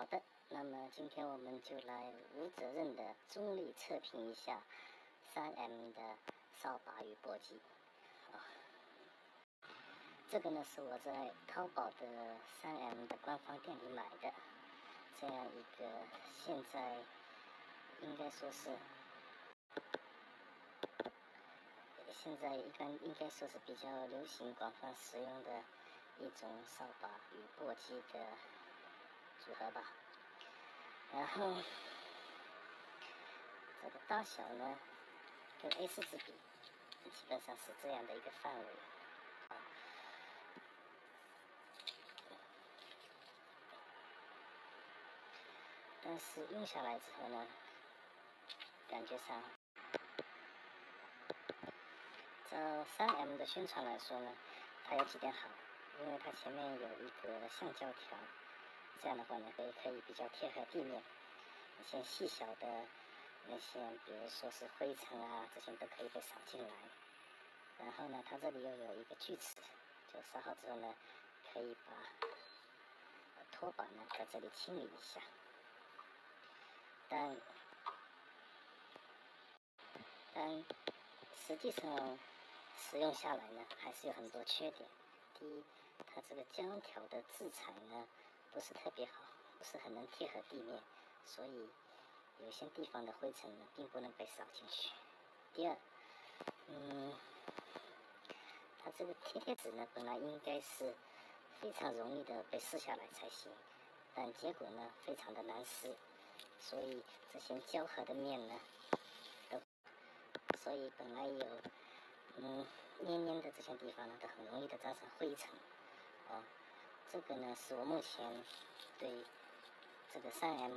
好的，那么今天我们就来无责任的中立测评一下三 M 的扫把与簸箕。这个呢是我在淘宝的三 M 的官方店里买的，这样一个现在应该说是现在一般应该说是比较流行、广泛使用的一种扫把与簸箕的。吧，然后这个大小呢，跟 A 四纸比，基本上是这样的一个范围。但是用下来之后呢，感觉上，这三 M 的宣传来说呢，它有几点好，因为它前面有一个橡胶条。这样的话呢，可以可以比较贴合地面，一些细小的那些，比如说是灰尘啊，这些都可以被扫进来。然后呢，它这里又有一个锯齿，就扫好之后呢，可以把拖把呢在这里清理一下。但但实际上使用下来呢，还是有很多缺点。第一，它这个胶条的制裁呢。不是特别好，不是很能贴合地面，所以有些地方的灰尘呢，并不能被扫进去。第二，嗯，它这个贴贴纸呢，本来应该是非常容易的被撕下来才行，但结果呢，非常的难撕，所以这些胶合的面呢，都，所以本来有嗯黏黏的这些地方呢，都很容易的沾上灰尘，啊。这个呢，是我目前对这个三 M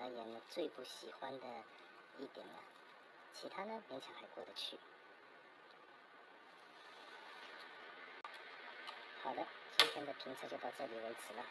而言呢最不喜欢的一点了，其他呢勉强还过得去。好的，今天的评测就到这里为止了。